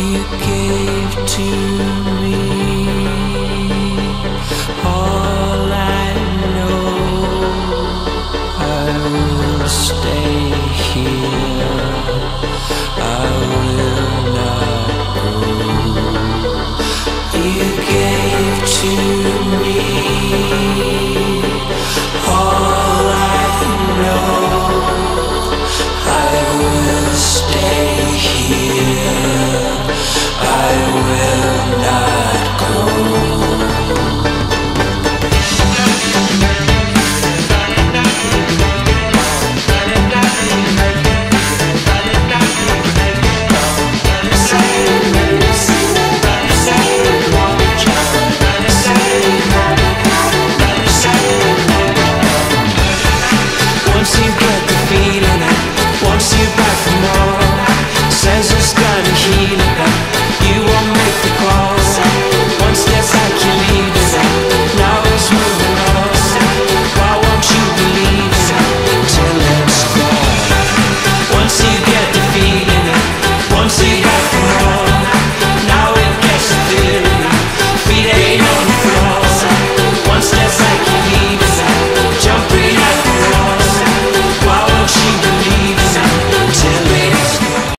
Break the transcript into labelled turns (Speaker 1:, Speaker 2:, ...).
Speaker 1: you gave to me. tomorrow says it's